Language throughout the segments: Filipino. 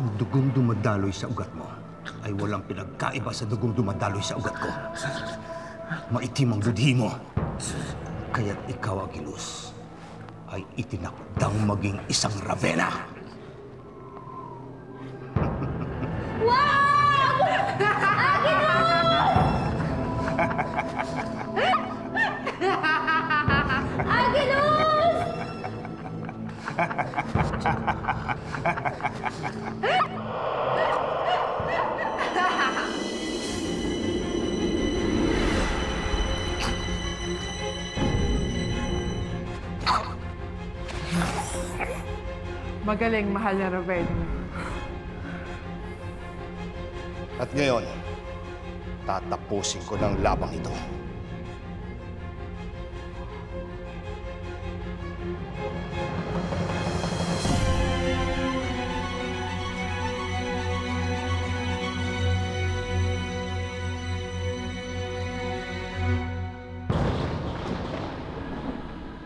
Ang dugong dumadaloy sa ugat mo ay walang pinagkaiba sa dugong dumadaloy sa ugat ko. Maitim ang budhi mo. Kaya't ikaw, Agilus, ay itinakdang maging isang Ravenna. Mahal na Raven. At ngayon, tatapusin ko ng labang ito.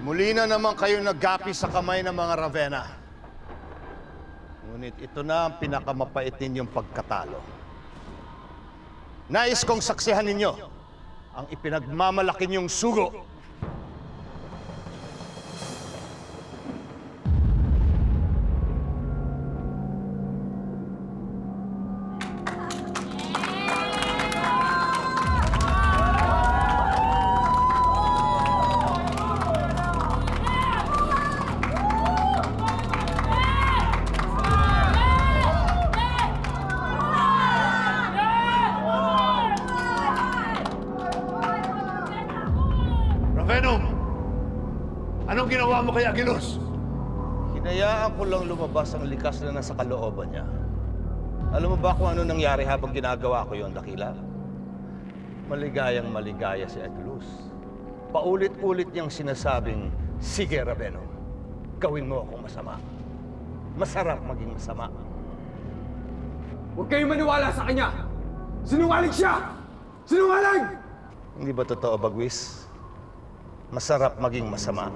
Muli na naman kayo naggapi sa kamay ng mga Ravenna. Ngunit ito na ang pinakamapait ninyong pagkatalo. Nais kong saksihan ninyo ang ipinagmamalaki niyong sugo. Kay Agilus? Hinayaan ko lang lumabas ang likas na nasa kalooban niya. Alam mo ba kung ano nangyari habang ginagawa ko yon, Dakila? Maligayang maligaya si Agilus. Paulit-ulit niyang sinasabing, Sige, Ravenum, gawin mo akong masama. Masarap maging masama. Huwag kayong maniwala sa kanya! Sinungaling siya! Sinungaling! Hindi ba totoo, Bagwis? Masarap maging masama.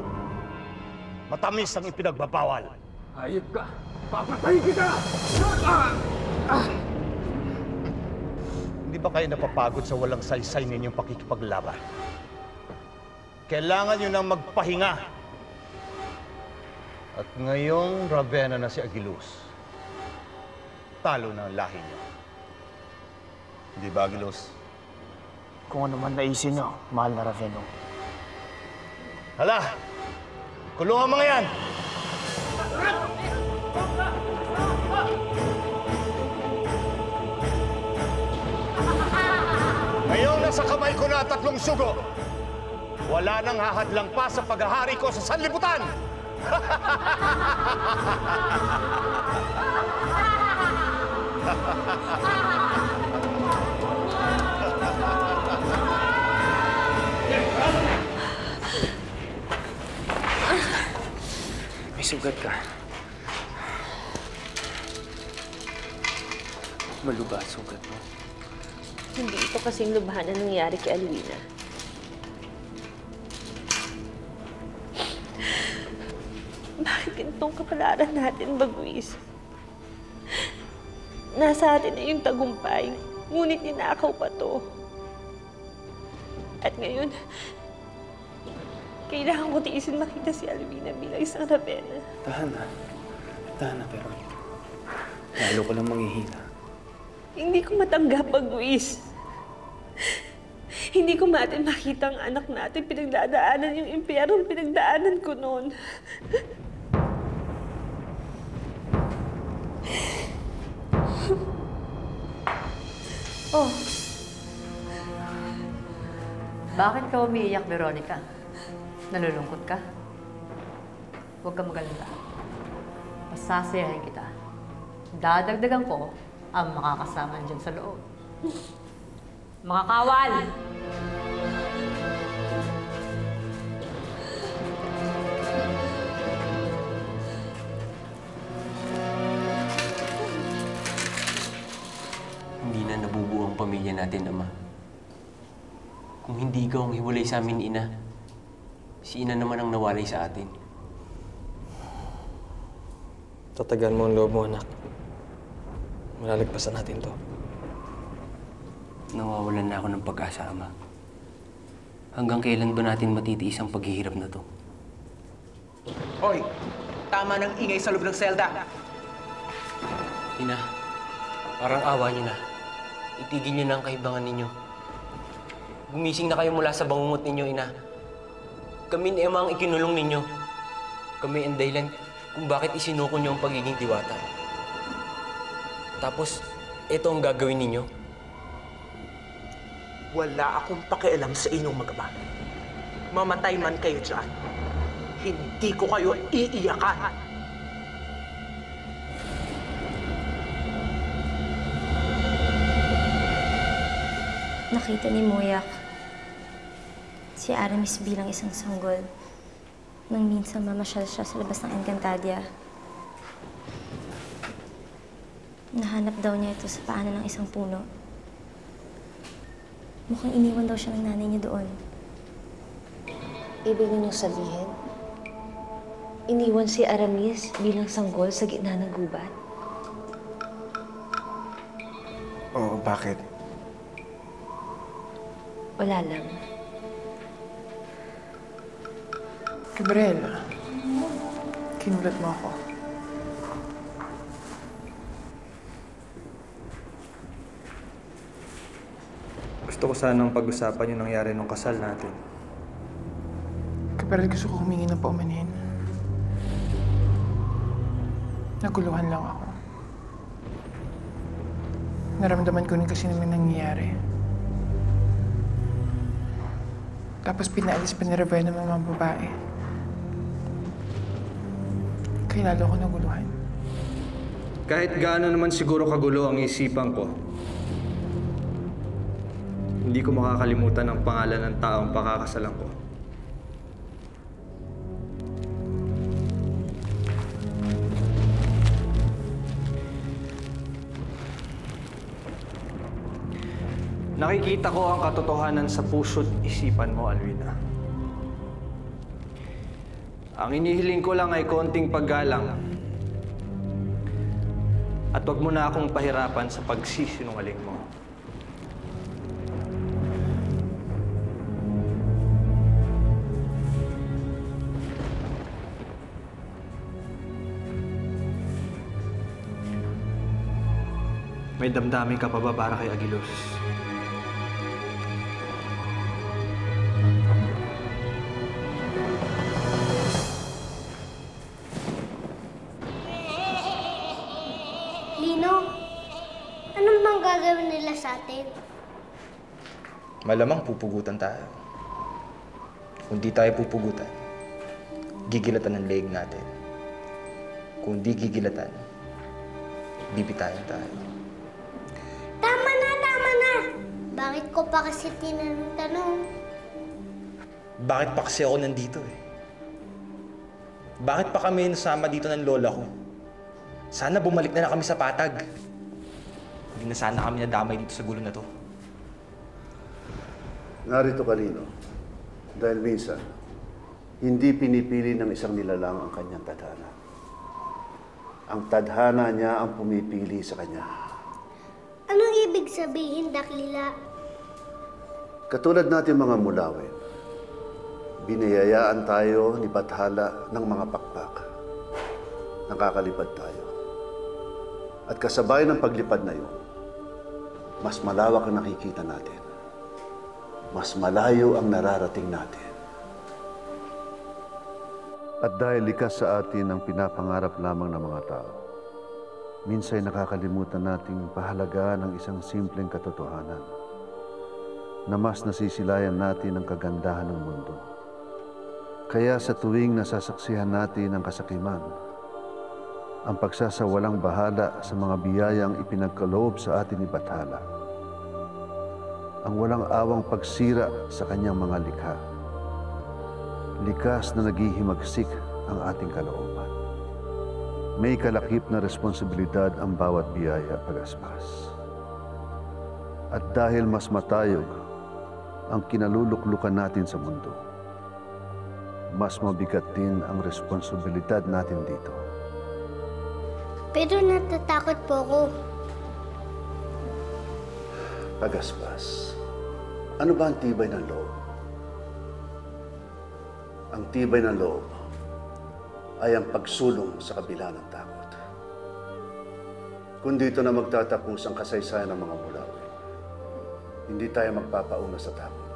Matamis ang ipinagbabawal. Hayop ka! Papatayin kita! Ah! Hindi ba kayo napapagod sa walang saysay ninyong pakikipaglaban? Kailangan nyo nang magpahinga. At ngayong Ravenna na si Agilus, talo na ang lahi niyo. Hindi ba, Agilus? Kung ano man naisin nyo, mahal na Raveno. Hala! Kulungan mga yan! Ngayong nasa kamay ko na tatlong sugo, wala nang hahadlang pa sa paghahari ko sa sanlibutan! May sugat ka. Maluba sugat mo. Hindi ito kasing lubhan na nangyari kay Alwina. Bakit ganitong kapalaran natin, Bagwis? Nasa atin na yung tagumpay, ngunit ninakaw pa to. At ngayon, kailangan ko tiisin makita si Alwina bilang isang Ravenna. Tahan na. Tahan na, pero... Lalo ko lang manghihina. Hindi ko matanggap, Bagwis. Hindi ko matin makita ang anak natin pinagdadaanan yung impyerong pinagdaanan ko noon. Oh. Bakit ka umiiyak, Veronica? Nalulungkot ka? Huwag ka magalala. Pasasayahin kita. Dadagdagan ko ang makakasama dyan sa loob. Mga kawal! Hindi na nabubuo ang pamilya natin, Ama. Kung hindi ikaw ang hiwalay sa amin, Ina, si Ina naman ang nawalay sa atin. Tatagan mo ang loob mo, anak. Malalagpasan natin to. Nawawalan na ako ng pag-asa, Ama. Hanggang kailan ba natin matitiis ang paghihirap na to? Hoy, tama ng ingay sa loob ng selda. Ina, parang awa niyo na. Itigil niyo na ang kahibangan ninyo. Gumising na kayo mula sa bangungot ninyo, Ina. Kami ni Emma ang ikinulong ninyo. Kami ang dahilan kung bakit isinuko niyo ang pagiging diwata. Tapos, ito ang gagawin ninyo. Wala akong pakialam sa inyong mag-ama. Mamatay man kayo dyan. Hindi ko kayo iiyakan. Nakita ni Moyak si Aramis bilang isang sanggol nang minsan mamasyal siya sa labas ng Encantadia. Nahanap daw niya ito sa paanan ng isang puno. Mukhang iniwan daw siya ng nanay niya doon. Ibig ninyong sabihin, iniwan si Aramis bilang sanggol sa gitna ng gubat? Oo, bakit? Wala lang. Gabriela, kinulat mo ako. Gusto ko sanang pag-usapan yung nangyari nung kasal natin. Gabriel, gusto ko humingi ng paumanhin. Naguluhan lang ako. Naramdaman ko rin kasi naman nangyayari. Tapos pinaalis pa ni Raven ng mga babae. Kaya lalo ko naguluhan. Kahit gaano naman siguro kagulo ang isipan ko, hindi ko makakalimutan ang pangalan ng taong pakakasalan ko. Nakikita ko ang katotohanan sa puso't isipan mo, Alwina. Ang inihiling ko lang ay konting paggalang at wag mo na akong pahirapan sa pagsisinungaling mo. May damdamin ka pa ba para kay Agilos? Nila sa atin? Malamang pupugutan tayo. Kung di tayo pupugutan, gigilatan ng leeg natin. Kung di gigilatan, bibitayan tayo. Tama na, tama na! Bakit ko pa kasi tinanong-tanong? Bakit pa kasi ako nandito eh? Bakit pa kami nasama dito ng lola ko? Sana bumalik na, na kami sa patag. Hindi na sana kami nadamay dito sa gulo na to. Narito ka, Lino. Dahil minsan, hindi pinipili ng isang nilalang ang kanyang tadhana. Ang tadhana niya ang pumipili sa kanya. Anong ibig sabihin, Daklila? Katulad natin mga mulawin, binayayaan tayo ni Bathala ng mga pakpak. Nakakalipad tayo. At kasabay ng paglipad na yun, mas malawak ang nakikita natin. Mas malayo ang nararating natin. At dahil likas sa atin ang pinapangarap lamang ng mga tao, minsan nakakalimutan nating pahalagaan ng isang simpleng katotohanan na mas nasisilayan natin ang kagandahan ng mundo. Kaya sa tuwing nasasaksihan natin ang kasakiman, ang pagsasawalang bahala sa mga biyayang ipinagkaloob sa atin ni Bathala, ang walang awang pagsira sa kanyang mga likha, likas na naghihimagsik ang ating kalooban. May kalakip na responsibilidad ang bawat biyaya pagaspas. At dahil mas matayog ang kinaluluklukan natin sa mundo, mas mabigat din ang responsibilidad natin dito. Pero natatakot po ako. Pagaspas, ano ba ang tibay ng loob? Ang tibay ng loob ay ang pagsulong sa kabila ng takot. Kung dito na magtatapos ang kasaysayan ng mga Mulawi, hindi tayo magpapauna sa takot.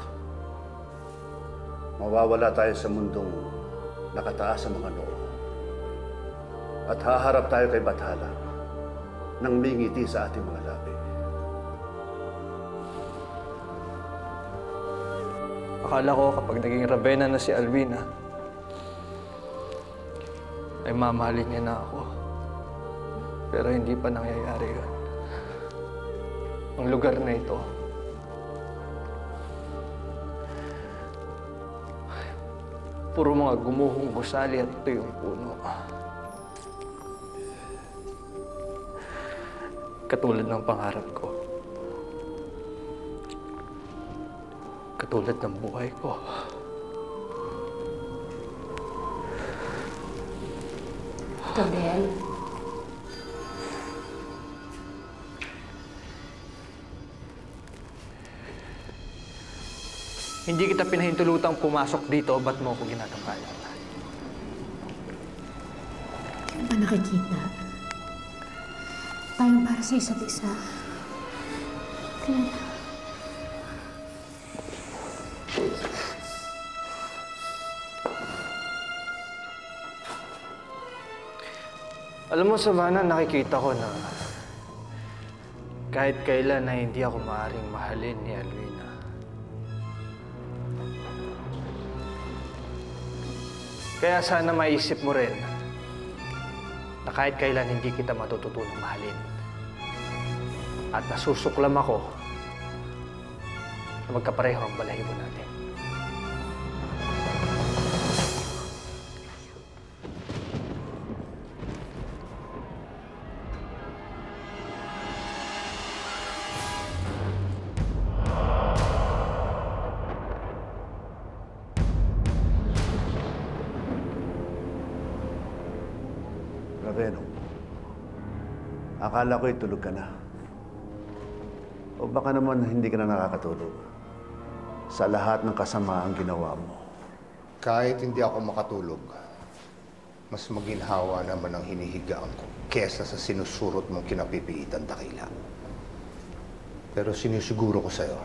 Mawawala tayo sa mundong nakataas sa mga noo. At haharap tayo kay Bathala nang mingiti sa ating mga labi. Akala ko kapag naging Ravenna na si Alvina, ay mamahalin niya na ako. Pero hindi pa nangyayari yun. Ang lugar na ito, puro mga gumuhong gusali at tuyong puno. Katulad ng pangarap ko. Katulad ng buhay ko. Tabel. Hindi kita pinahintulutang pumasok dito, ba't mo ako ginagampayan? Kailan ba nakikita? Sa isa't isa. Kailan? Alam mo, Savannah, nakikita ko na kahit kailan na hindi ako maaaring mahalin ni Alvina. Kaya sana maisip mo rin na kahit kailan hindi kita matututulong mahalin. At nasusuklam ako na magkapareho ang balahibo natin. Raveno, akala ko'y tulog ka na. Baka naman hindi ka na nakakatulog sa lahat ng kasamaang ginawa mo. Kahit hindi ako makatulog, mas maginhawa naman ang hinihigaan ko kesa sa sinusurot mong kinapipiitan dakila. Pero sinisiguro ko sa'yo,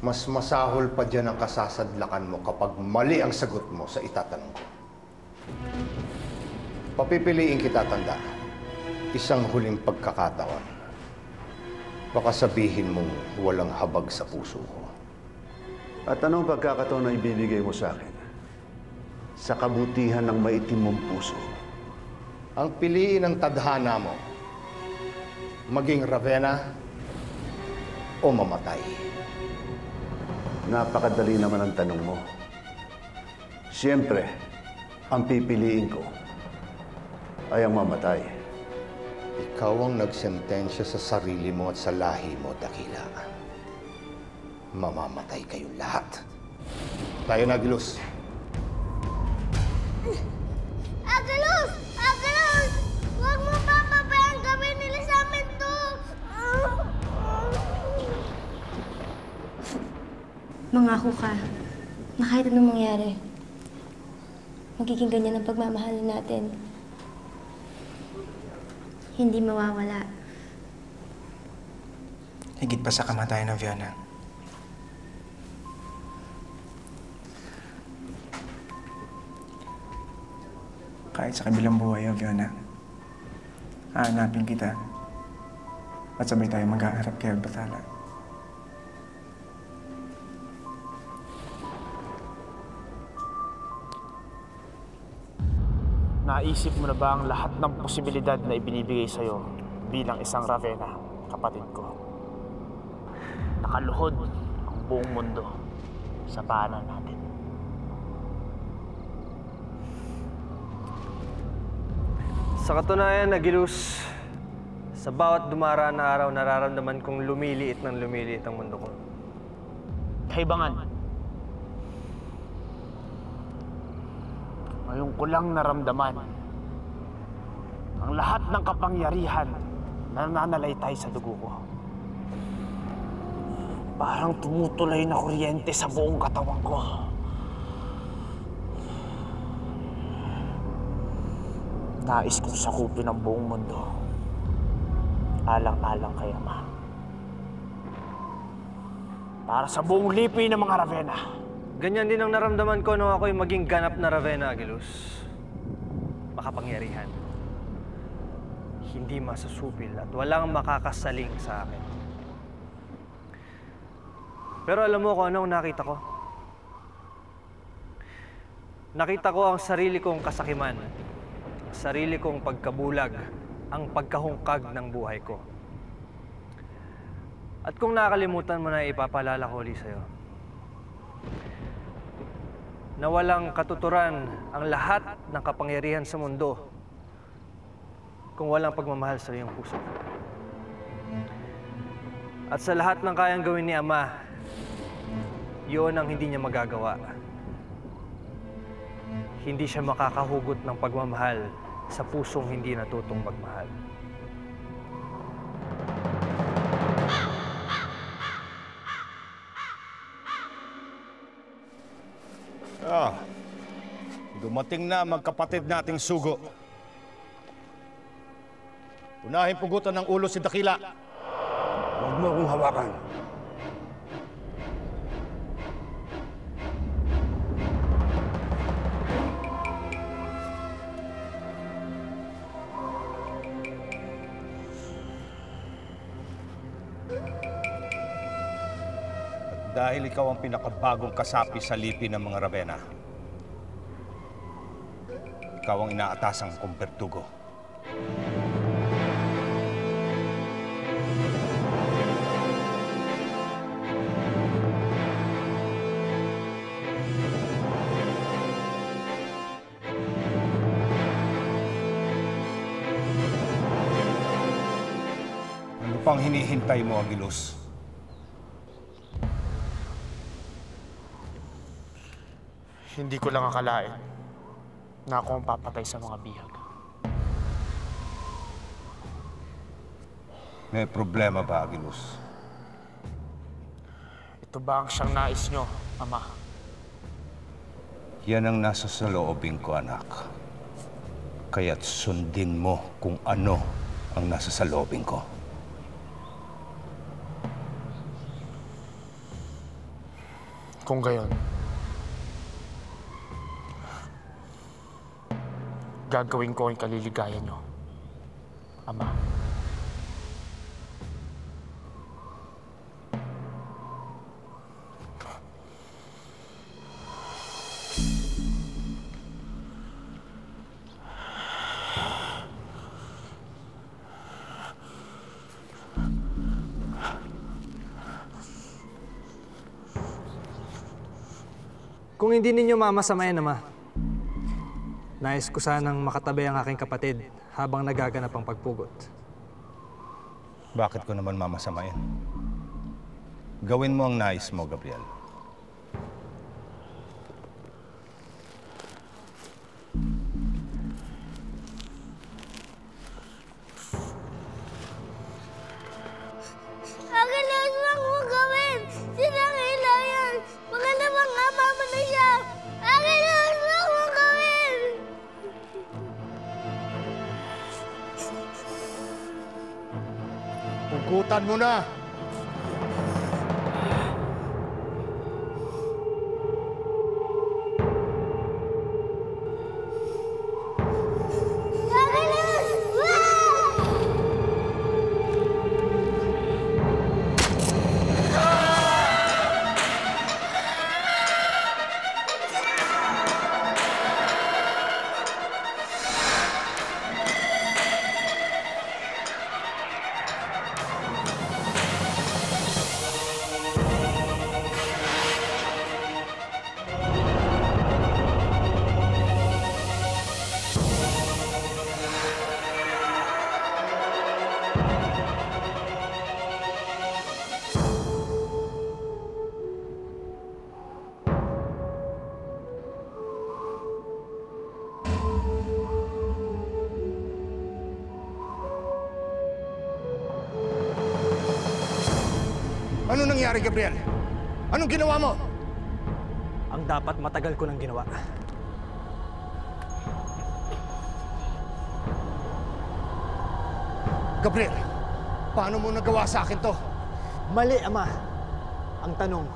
mas masahol pa dyan ang kasasadlakan mo kapag mali ang sagot mo sa itatanong ko. Papipiliin kita tanda. Isang huling pagkakataon. Baka sabihin mong walang habag sa puso ko. At anong pagkakataon na ibibigay mo sa akin? Sa kabutihan ng maitim mong puso. Ang piliin ng tadhana mo, maging Ravenna o mamatay. Napakadali naman ang tanong mo. Siyempre, ang pipiliin ko ay ang mamatay. Ikaw ang nagsentensya sa sarili mo at sa lahi mo, Dakila. Mamamatay kayong lahat. Tayo na, Gilus. Agalus! Agalus! Huwag mo papabayang gawin nila sa amin to! Mangako ka na kahit anong mangyari, magiging ganyan ang pagmamahalan natin. Hindi mawawala. Higit pa sa kamatayan ng Fiona. Kahit sa kabilang buhay, oh, Fiona, hahanapin kita at sabay tayo mag-aarap kay Albatala. Naisip mo na ba ang lahat ng posibilidad na ibinibigay sa'yo bilang isang Ravenna, kapatid ko? Nakaluhod ang buong mundo sa paanan natin. Sa katunayan, Nagilus, sa bawat dumaraan na araw, nararamdaman kong lumiliit ng lumiliit ang mundo ko. Kaibangan. Ngayon ko lang naramdaman ang lahat ng kapangyarihan na nananalaytay sa dugo ko. Parang tumutuloy na kuryente sa buong katawan ko. Nais kong sakupin ang buong mundo. Alang-alang kay Ama. Para sa buong lipi ng mga Ravenna. Ganyan din ang naramdaman ko nung ako'y maging ganap na Ravenna, Agilus. Makapangyarihan. Hindi masusupil at walang makakasaling sa akin. Pero alam mo kung anong nakita ko? Nakita ko ang sarili kong kasakiman, sarili kong pagkabulag, ang pagkahungkag ng buhay ko. At kung nakalimutan mo na ipapalala ko ulit sa'yo, na walang katuturan ang lahat ng kapangyarihan sa mundo kung walang pagmamahal sa iyong puso. At sa lahat ng kayang gawin ni Ama, yun ang hindi niya magagawa. Hindi siya makakahugot ng pagmamahal sa pusong hindi natutong magmahal. Ah, dumating na magkapatid nating sugo. Unahin pugutan ng ulo si Dakila. Huwag mo akong hawakan. Dahil ikaw ang pinakabagong kasapi sa lipi ng mga Ravenna. Ikaw ang inaatasang kong bertugo. Ano pang hinihintay mo, Agilos? Hindi ko lang akalain na ako ang papatay sa mga bihag. May problema ba, Agilos? Ito ba ang siyang nais nyo, Ama? Yan ang nasa sa loobin ko, anak. Kaya't sundin mo kung ano ang nasa sa loobin ko. Kung gayon, gagawin ko ang kaliligayan nyo, Ama. Kung hindi ninyo mamasamayan, Ama, nais ko sanang makatabi ang aking kapatid habang nagaganap ang pagpugot. Bakit ko naman mamasamain? Gawin mo ang nais mo, Gabriel. Pugutan mo na! Nangyari, Gabriel? Anong ginawa mo? Ang dapat matagal ko nang ginawa. Gabriel, paano mo nagawa sa akin to? Mali, Ama. Ang tanong,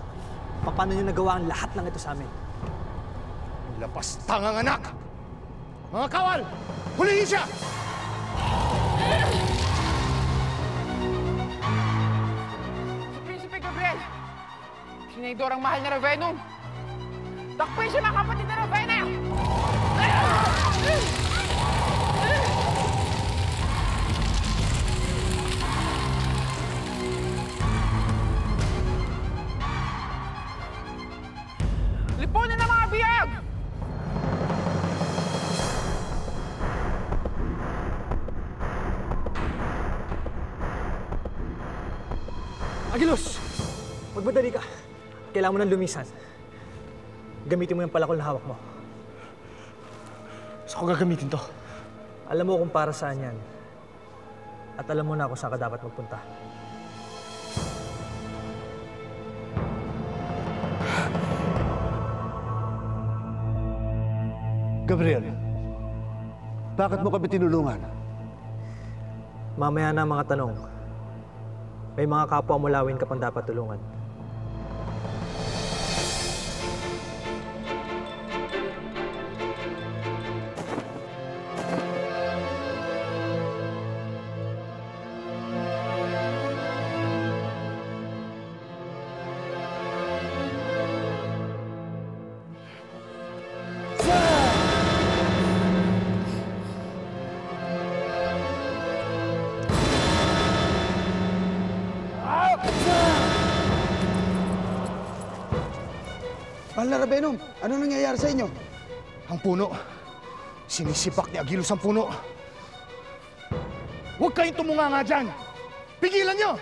paano niyo nagawa ang lahat ng ito sa amin? Lapas tangang anak! Mga kawal! Hulihin siya! Sinidor ang mahal na Ravenum! Takpin siya mga kapatid na Ravena! Kailangan mo nang lumisan. Gamitin mo yung palakol na hawak mo. Saan ko gagamitin to? Alam mo kung para saan yan. At alam mo na kung saan ka dapat magpunta. Gabriel, bakit mo kami tinulungan? Mamaya na ang mga tanong. May mga kapwa mulawin ka pang dapat tulungan. Na Rabenum, ano nangyayari sa inyo? Ang puno. Sinisipak ni Agilos ang puno. Huwag kayong tumunga nga dyan! Pigilan nyo!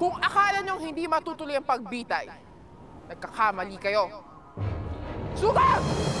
Kung akala niyong hindi matutuloy ang pagbitay, nagkakamali kayo. Sugat!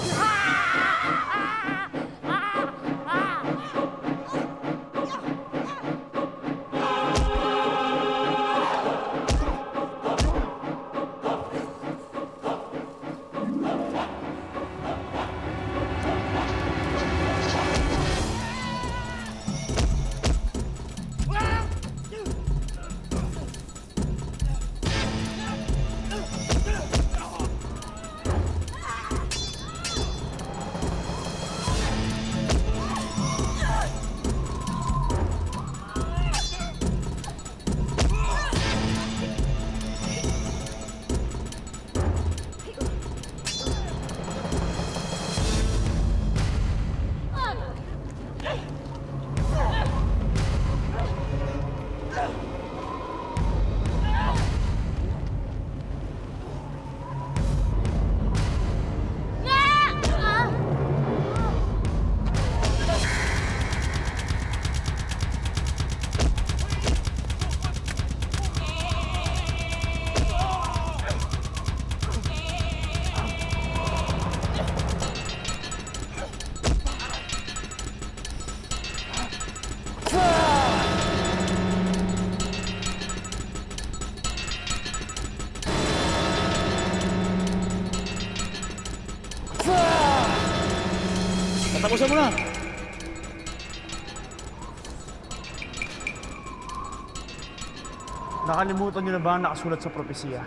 nakalimutan nyo na ba ang nakasulat sa propesya?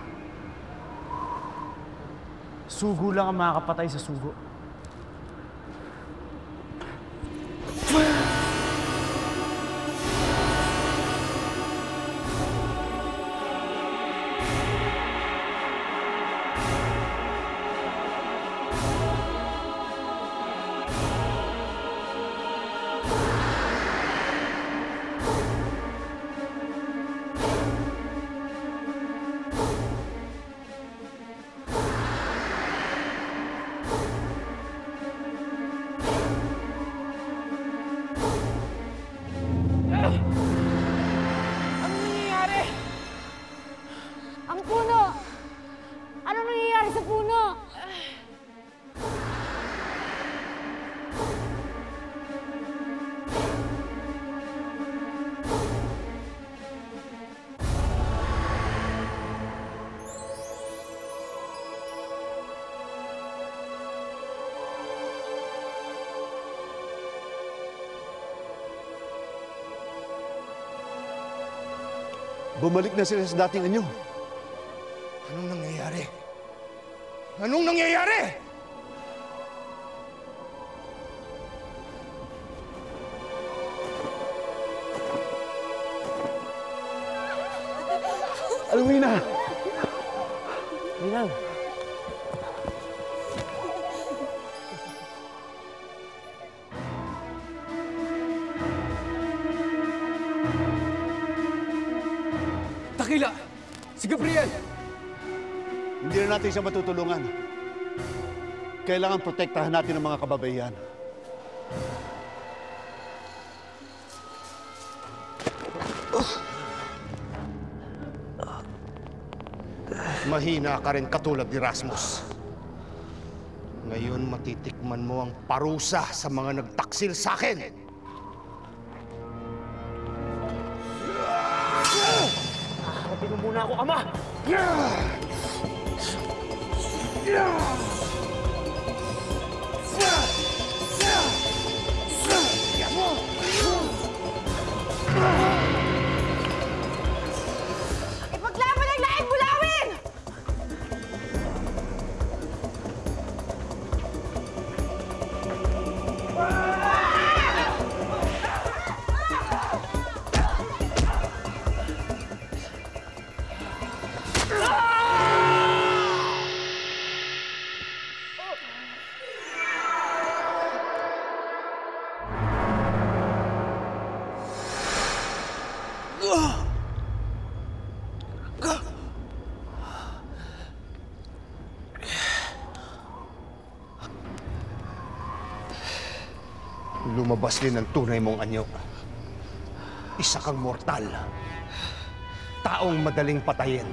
Sugo lang ang makakapatay sa sugo. Bumalik na sila sa dating anyo. Anong nangyayari? Anong nangyayari? Alwina! Ninang. Natin siya matutulungan. Kailangan protektahan natin ang mga kababaihan. Mahina ka rin katulad ni Rasmus. Ngayon matitikman mo ang parusa sa mga nagtaksil sa akin. Yeah! Lumabas din ang tunay mong anyo. Isa kang mortal. Taong madaling patayin.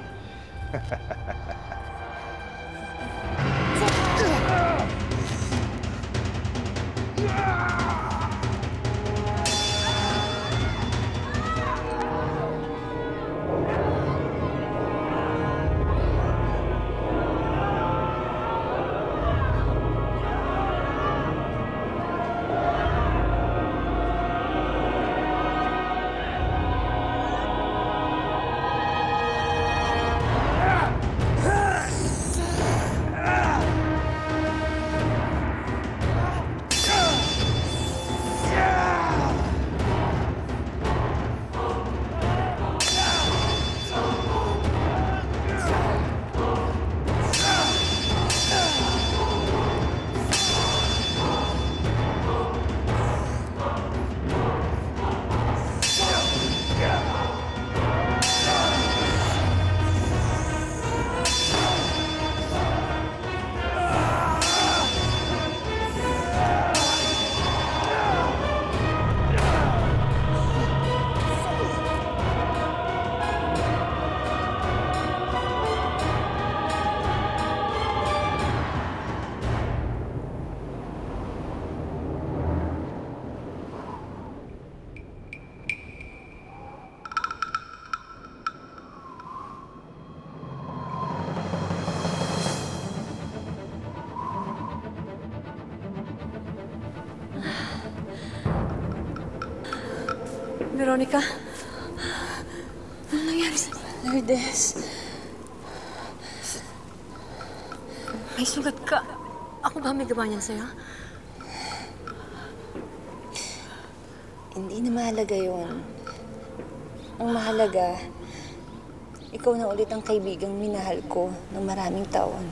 Veronica, ano nangyari sa Lourdes? May sugat ka. Ako ba may gawa niyan sa'yo? Hindi na mahalaga yun. Ang mahalaga, ikaw na ulit ang kaibigang minahal ko ng maraming taon.